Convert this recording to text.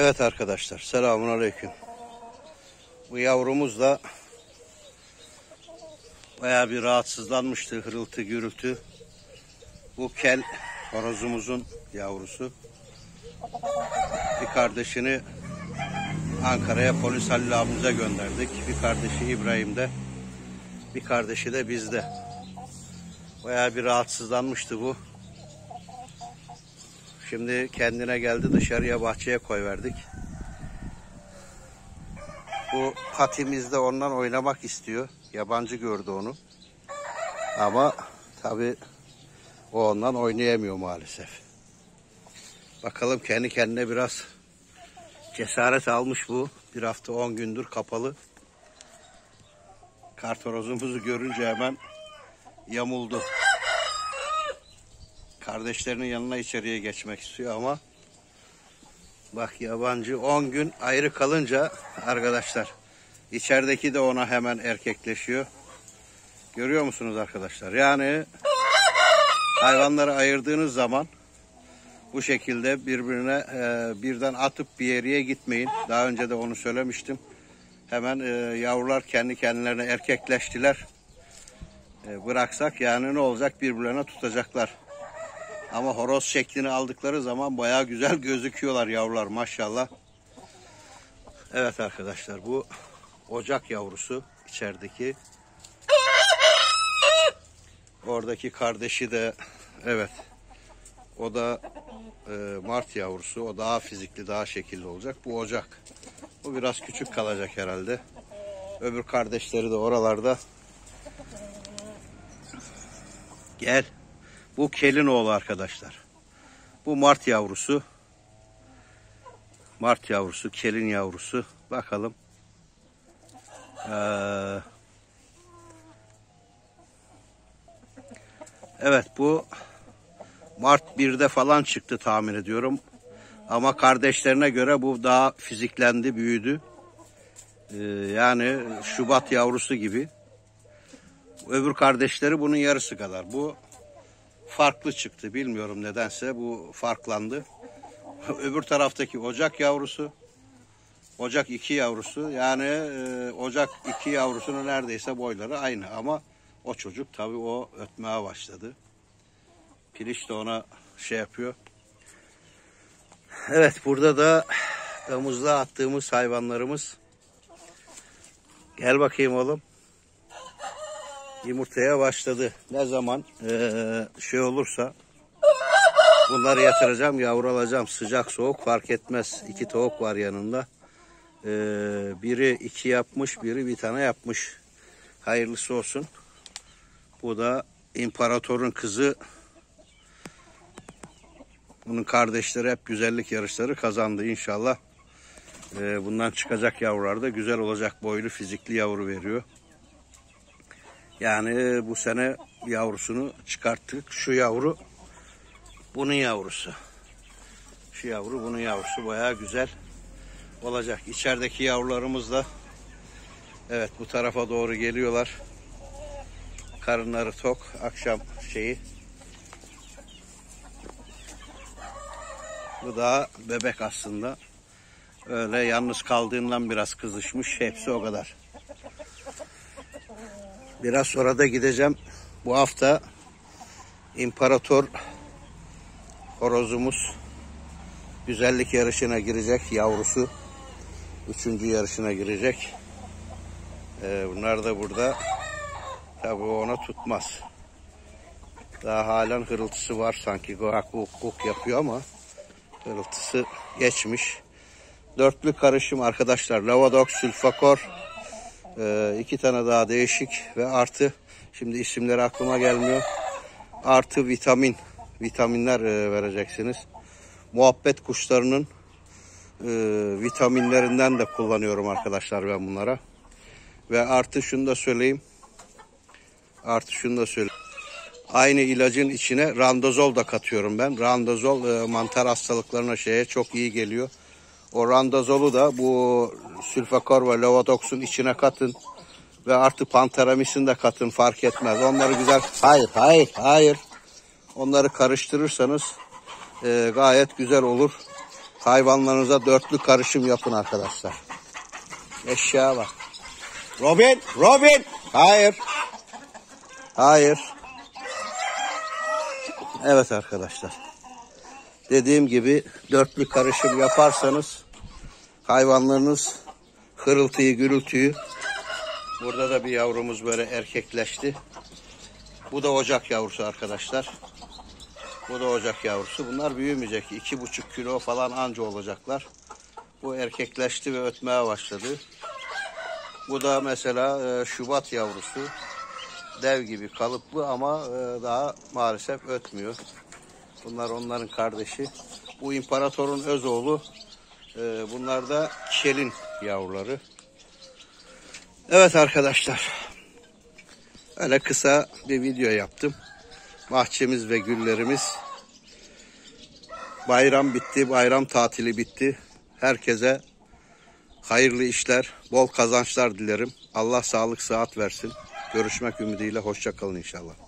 Evet arkadaşlar selamun aleyküm. Bu yavrumuz da baya bir rahatsızlanmıştı hırıltı gürültü. Bu kel horozumuzun yavrusu. Bir kardeşini Ankara'ya polis Halil gönderdik. Bir kardeşi İbrahim'de. Bir kardeşi de bizde. Baya bir rahatsızlanmıştı bu. Şimdi kendine geldi dışarıya bahçeye koyverdik. Bu patimizde ondan oynamak istiyor. Yabancı gördü onu. Ama tabi o ondan oynayamıyor maalesef. Bakalım kendi kendine biraz cesaret almış bu. Bir hafta on gündür kapalı. Kartorozumuzu görünce hemen yamuldu. Kardeşlerinin yanına içeriye geçmek istiyor ama bak yabancı 10 gün ayrı kalınca arkadaşlar içerideki de ona hemen erkekleşiyor. Görüyor musunuz arkadaşlar? Yani hayvanları ayırdığınız zaman bu şekilde birbirine e, birden atıp bir yere gitmeyin. Daha önce de onu söylemiştim. Hemen e, yavrular kendi kendilerine erkekleştiler. E, bıraksak yani ne olacak birbirlerine tutacaklar. Ama horoz şeklini aldıkları zaman bayağı güzel gözüküyorlar yavrular maşallah. Evet arkadaşlar bu ocak yavrusu içerideki. Oradaki kardeşi de evet o da e, mart yavrusu. O daha fizikli daha şekilli olacak. Bu ocak. Bu biraz küçük kalacak herhalde. Öbür kardeşleri de oralarda. Gel. Bu kelin oğlu arkadaşlar. Bu mart yavrusu. Mart yavrusu, kelin yavrusu. Bakalım. Ee, evet bu Mart 1'de falan çıktı tahmin ediyorum. Ama kardeşlerine göre bu daha fiziklendi, büyüdü. Ee, yani Şubat yavrusu gibi. Öbür kardeşleri bunun yarısı kadar. Bu farklı çıktı. Bilmiyorum nedense bu farklandı. Öbür taraftaki Ocak yavrusu. Ocak 2 yavrusu. Yani e, Ocak 2 yavrusunun neredeyse boyları aynı ama o çocuk tabii o ötmeye başladı. Piliç de ona şey yapıyor. Evet burada da damızlığa attığımız hayvanlarımız. Gel bakayım oğlum yumurtaya başladı. Ne zaman ee, şey olursa bunları yatıracağım, yavru alacağım. Sıcak soğuk fark etmez. İki tavuk var yanında. Ee, biri iki yapmış, biri bir tane yapmış. Hayırlısı olsun. Bu da imparatorun kızı. Bunun kardeşleri hep güzellik yarışları kazandı inşallah. Ee, bundan çıkacak yavrular da güzel olacak. Boylu fizikli yavru veriyor. Yani bu sene yavrusunu çıkarttık. Şu yavru bunun yavrusu. Şu yavru bunun yavrusu bayağı güzel olacak. İçerideki yavrularımız da evet bu tarafa doğru geliyorlar. Karınları tok. Akşam şeyi. Bu da bebek aslında. Öyle yalnız kaldığından biraz kızışmış. Hepsi o kadar. Biraz sonra da gideceğim. Bu hafta İmparator horozumuz güzellik yarışına girecek. Yavrusu üçüncü yarışına girecek. Ee, bunlar da burada. Tabi ona tutmaz. Daha halen hırıltısı var sanki. Gok gok yapıyor ama hırıltısı geçmiş. Dörtlü karışım arkadaşlar. Lavadox, sülfakor, ee, iki tane daha değişik ve artı şimdi isimleri aklıma gelmiyor. Artı vitamin vitaminler e, vereceksiniz. Muhabbet kuşlarının e, vitaminlerinden de kullanıyorum arkadaşlar ben bunlara. Ve artı şunu da söyleyeyim. Artı şunu da söyleyeyim. Aynı ilacın içine randozol da katıyorum ben. Randozol e, mantar hastalıklarına şeye çok iyi geliyor. O randazolu da bu sülfakor ve lavadox'un içine katın. Ve artı panteramisini de katın fark etmez. Onları güzel... Hayır, hayır, hayır. Onları karıştırırsanız e, gayet güzel olur. Hayvanlarınıza dörtlü karışım yapın arkadaşlar. Eşya bak. Robin, Robin. Hayır. Hayır. Evet arkadaşlar. Dediğim gibi dörtlü karışım yaparsanız hayvanlarınız hırıltıyı, gürültüyü Burada da bir yavrumuz böyle erkekleşti. Bu da ocak yavrusu arkadaşlar. Bu da ocak yavrusu. Bunlar büyümeyecek. iki buçuk kilo falan anca olacaklar. Bu erkekleşti ve ötmeye başladı. Bu da mesela e, Şubat yavrusu. Dev gibi kalıplı ama e, daha maalesef ötmüyor. Bunlar onların kardeşi. Bu imparatorun öz oğlu. E, bunlar da Şelin yavruları. Evet arkadaşlar. Öyle kısa bir video yaptım. Bahçemiz ve güllerimiz. Bayram bitti, bayram tatili bitti. Herkese hayırlı işler, bol kazançlar dilerim. Allah sağlık, sıhhat versin. Görüşmek ümidiyle, hoşça kalın inşallah.